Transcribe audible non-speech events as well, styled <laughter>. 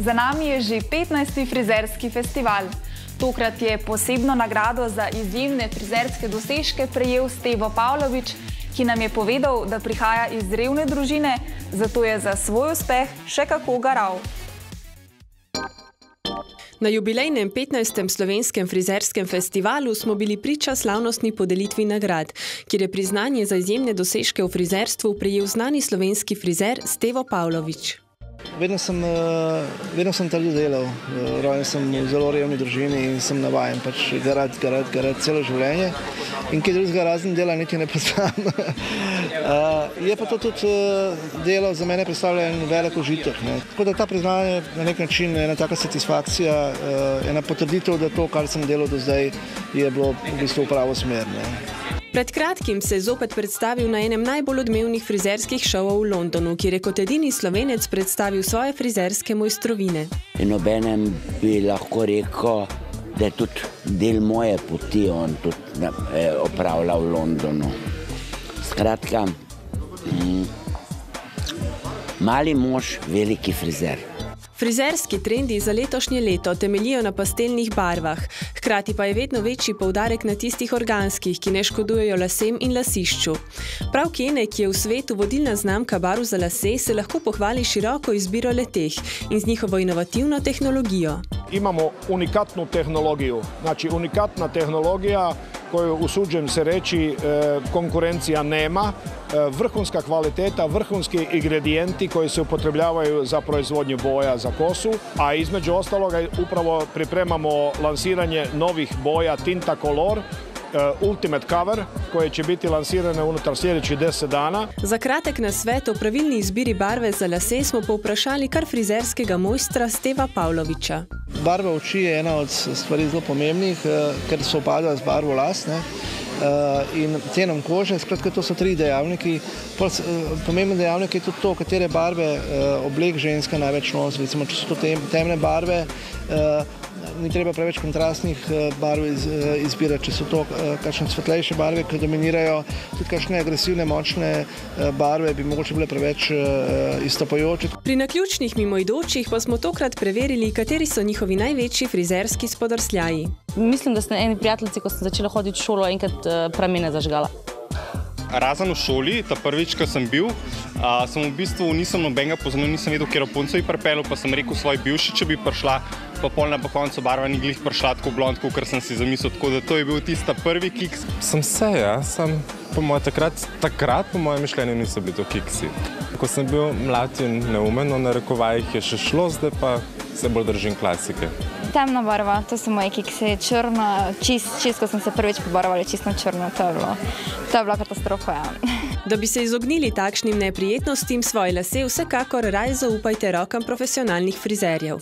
Za nami je že 15. frizerski festival. Tokrat je posebno nagrado za izjemne frizerske dosežke prejel Stevo Pavlović, ki nam je povedal, da prihaja iz revne družine, zato je za svoj uspeh še kako garal. Na jubilejnem 15. slovenskem frizerskem festivalu smo bili priča slavnostni podelitvi nagrad, kjer je priznanje za izjemne dosežke v frizerstvu prejel znani slovenski frizer Stevo Pavlović. Vedno sem, uh, vedno sem trdo delal, uh, rojen sem v zelo revni družini in sem navaden pač garati, garati, garati celo življenje. In kaj drugega razen dela niti ne poznam. uh, <laughs> je pa to tudi delo za mene predstavlja en velik užitek. Ne. Tako da ta priznanje na nek način ena taka satisfakcija, ena potrditev, da to, kar sem delal do zdaj, je bilo v bistvu v pravo smer. Ne. Pred kratkim se je zopet predstavil na enem najbolj odmevnih frizerskih šovov v Londonu, kjer je kot edini slovenec predstavil svoje frizerske mojstrovine. In obenem bi lahko rekel, da je tudi del moje poti on tudi eh, opravljal v Londonu. Skratka, mm, mali mož, veliki frizer. Frizerski trendi za letošnje leto temeljijo na pastelnih barvah, hkrati pa je vedno večji poudarek na tistih organskih, ki ne škodujejo lasem in lasišču. Prav Kene, ki je v svetu vodilna znamka barv za lase, se lahko pohvali široko izbiro leteh in z njihovo inovativno tehnologijo. Imamo unikatnu tehnologijo, znači unikatna tehnologija, koju usuđujem se reći e, konkurencija nema, e, vrhunska kvaliteta, vrhunski ingredienti koji se upotrebljavaju za proizvodnju boja za kosu, a između ostaloga upravo pripremamo lansiranje novih boja Tinta Color, Ultimate Cover, koje će biti lansirane unutar sljedećih 10 dana. Za kratek na svet o pravilni izbiri barve za lase smo povprašali kar frizerskega mojstra Steva Pavloviča. Barva oči je ena od stvari zelo pomembnih, uh, ker se opada z barvo las ne? Uh, in cenom kože. Skratka, to so tri dejavniki. Pomemben dejavnik je tudi to, katere barve oblek ženska največ nosi. Recimo, če so to temne barve, ni treba preveč kontrastnih eh, barv iz, eh, izbirati, če so to eh, kakšne svetlejše barve, ki dominirajo, tudi kakšne agresivne, močne barve bi mogoče bile preveč izstopajoče. Pri naključnih mimoidočih pa smo tokrat preverili, kateri so njihovi največji frizerski spodrsljaji. Mislim, da ste eni prijateljici, ko sem začela hoditi v šolo, enkrat pramene zažgala. Razen v šoli, ta prvič, ko sem bil, a, sem v bistvu nisem nobenega poznal, nisem vedel, kje je punco in prepelo, pa sem rekel svoji bivši, če bi prišla pa pol na koncu barva ni glih prišla tako blond, kot sem si zamislil. Tako da to je bil tista prvi kiks. Sem se, ja, sem po mojem takrat, takrat po mojem mišljenju niso bili to kiksi. Ko sem bil mlad in neumen, na rekovajih je še šlo, zdaj pa se bolj držim klasike. Temna barva, to so moje kiksi, črna, čist, čist, ko sem se prvič pobarvala, čisto črno, to je bilo, to je bila katastrofa. Ja. <laughs> Da bi se izognili takšnim neprijetnostim, svoje lase vsekakor raje zaupajte rokam profesionalnih frizerjev.